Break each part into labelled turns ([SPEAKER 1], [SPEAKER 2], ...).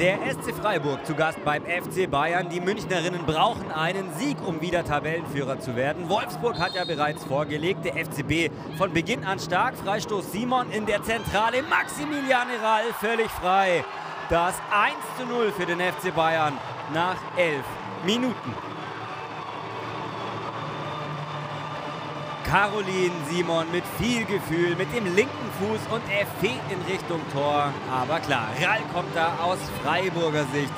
[SPEAKER 1] Der SC Freiburg zu Gast beim FC Bayern. Die Münchnerinnen brauchen einen Sieg, um wieder Tabellenführer zu werden. Wolfsburg hat ja bereits vorgelegt. Der FCB von Beginn an stark. Freistoß Simon in der Zentrale. Maximilian Eral völlig frei. Das 1 zu 0 für den FC Bayern nach 11 Minuten. Caroline Simon mit viel Gefühl, mit dem linken Fuß und er fehlt in Richtung Tor. Aber klar, Rall kommt da aus Freiburger Sicht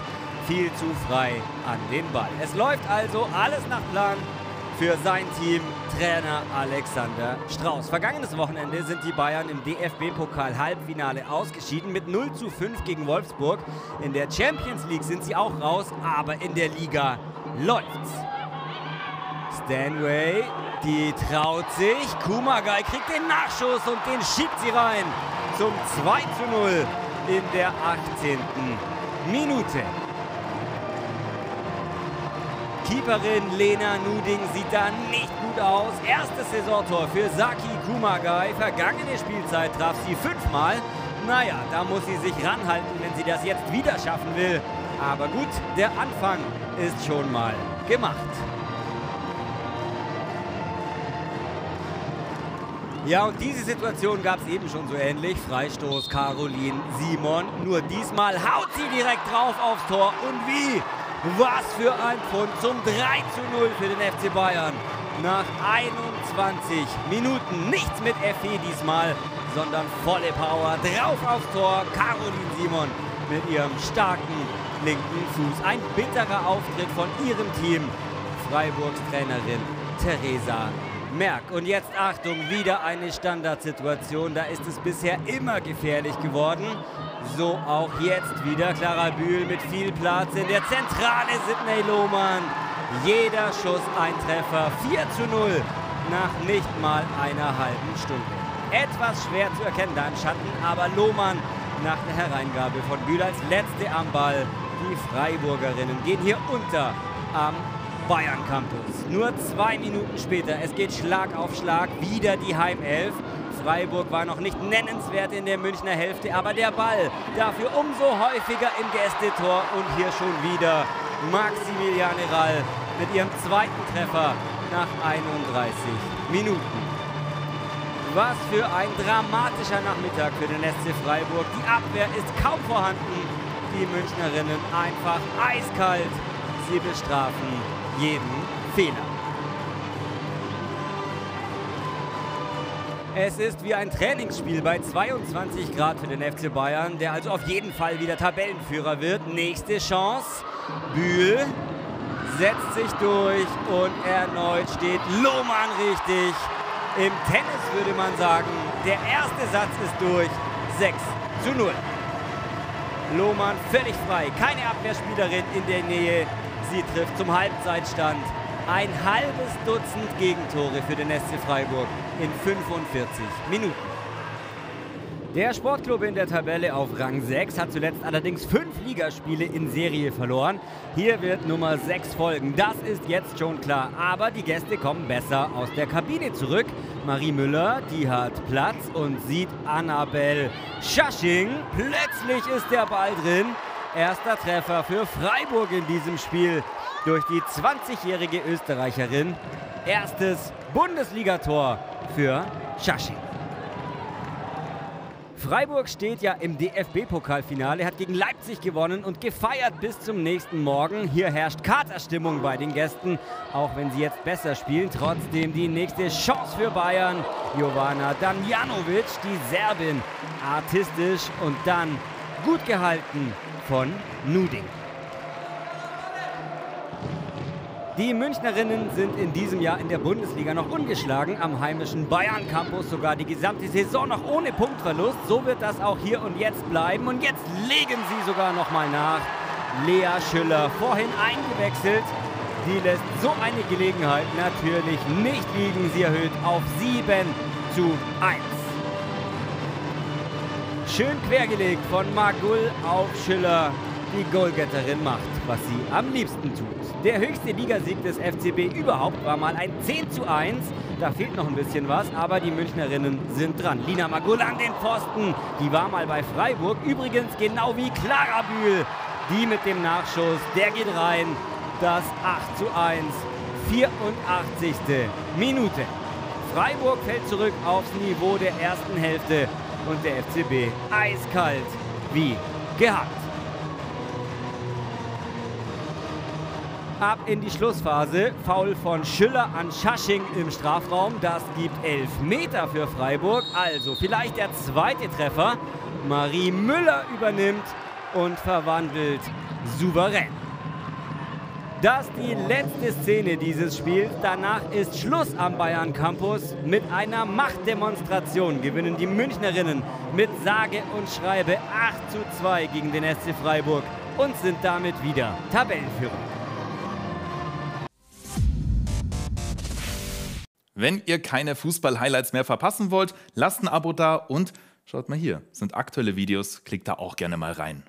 [SPEAKER 1] viel zu frei an den Ball. Es läuft also alles nach Plan für sein Team, Trainer Alexander Strauß. Vergangenes Wochenende sind die Bayern im DFB-Pokal-Halbfinale ausgeschieden mit 0 zu 5 gegen Wolfsburg. In der Champions League sind sie auch raus, aber in der Liga läuft's. Stanway die traut sich. Kumagai kriegt den Nachschuss und den schiebt sie rein. Zum 2 zu 0 in der 18. Minute. Keeperin Lena Nuding sieht da nicht gut aus. Erstes Saisontor für Saki Kumagai. Vergangene Spielzeit traf sie fünfmal. Naja, da muss sie sich ranhalten, wenn sie das jetzt wieder schaffen will. Aber gut, der Anfang ist schon mal gemacht. Ja, und diese Situation gab es eben schon so ähnlich. Freistoß Caroline Simon. Nur diesmal haut sie direkt drauf aufs Tor. Und wie? Was für ein Pfund zum 3 zu 0 für den FC Bayern. Nach 21 Minuten nichts mit FE diesmal, sondern volle Power. Drauf aufs Tor. Caroline Simon mit ihrem starken linken Fuß. Ein bitterer Auftritt von ihrem Team. Freiburgs Trainerin Theresa Merck. Und jetzt Achtung, wieder eine Standardsituation. Da ist es bisher immer gefährlich geworden. So auch jetzt wieder Clara Bühl mit viel Platz in der Zentrale Sidney Lohmann. Jeder Schuss ein Treffer. 4 zu 0 nach nicht mal einer halben Stunde. Etwas schwer zu erkennen da im Schatten, aber Lohmann nach der Hereingabe von Bühl als letzte am Ball. Die Freiburgerinnen gehen hier unter am Bayern Campus. Nur zwei Minuten später, es geht Schlag auf Schlag, wieder die Heimelf. Freiburg war noch nicht nennenswert in der Münchner Hälfte, aber der Ball dafür umso häufiger im Gästetor und hier schon wieder Maximiliane Rall mit ihrem zweiten Treffer nach 31 Minuten. Was für ein dramatischer Nachmittag für den SC Freiburg. Die Abwehr ist kaum vorhanden. Die Münchnerinnen einfach eiskalt. Sie bestrafen jeden Fehler. Es ist wie ein Trainingsspiel bei 22 Grad für den FC Bayern, der also auf jeden Fall wieder Tabellenführer wird. Nächste Chance. Bühl setzt sich durch und erneut steht Lohmann richtig. Im Tennis würde man sagen, der erste Satz ist durch. 6 zu 0. Lohmann völlig frei, keine Abwehrspielerin in der Nähe. Sie trifft zum Halbzeitstand. Ein halbes Dutzend Gegentore für den SC Freiburg in 45 Minuten. Der Sportclub in der Tabelle auf Rang 6 hat zuletzt allerdings fünf Ligaspiele in Serie verloren. Hier wird Nummer 6 folgen. Das ist jetzt schon klar. Aber die Gäste kommen besser aus der Kabine zurück. Marie Müller, die hat Platz und sieht Annabelle Schasching. Plötzlich ist der Ball drin. Erster Treffer für Freiburg in diesem Spiel durch die 20-jährige Österreicherin. Erstes Bundesligator für Schasching. Freiburg steht ja im DFB-Pokalfinale, hat gegen Leipzig gewonnen und gefeiert bis zum nächsten Morgen. Hier herrscht Katerstimmung bei den Gästen, auch wenn sie jetzt besser spielen. Trotzdem die nächste Chance für Bayern. Jovana Damjanovic, die Serbin, artistisch und dann gut gehalten von Nuding. Die Münchnerinnen sind in diesem Jahr in der Bundesliga noch ungeschlagen, am heimischen Bayern Campus sogar die gesamte Saison noch ohne Punktverlust. So wird das auch hier und jetzt bleiben und jetzt legen sie sogar noch mal nach. Lea Schüller, vorhin eingewechselt, die lässt so eine Gelegenheit natürlich nicht liegen. Sie erhöht auf 7 zu 1. Schön quergelegt von Magul auf Schiller. Die Goalgetterin macht, was sie am liebsten tut. Der höchste Ligasieg des FCB überhaupt war mal ein 10 zu 1. Da fehlt noch ein bisschen was, aber die Münchnerinnen sind dran. Lina Magul an den Pfosten. Die war mal bei Freiburg. Übrigens genau wie Clara Bühl die mit dem Nachschuss, der geht rein. Das 8 zu 1, 84. Minute. Freiburg fällt zurück aufs Niveau der ersten Hälfte und der FCB eiskalt wie gehabt. Ab in die Schlussphase. Foul von Schüller an Schasching im Strafraum. Das gibt 11 Meter für Freiburg. Also vielleicht der zweite Treffer. Marie Müller übernimmt und verwandelt souverän. Das ist die letzte Szene dieses Spiels. Danach ist Schluss am Bayern Campus. Mit einer Machtdemonstration gewinnen die Münchnerinnen mit sage und schreibe 8 zu 2 gegen den SC Freiburg und sind damit wieder Tabellenführer.
[SPEAKER 2] Wenn ihr keine Fußball-Highlights mehr verpassen wollt, lasst ein Abo da und schaut mal hier, sind aktuelle Videos, klickt da auch gerne mal rein.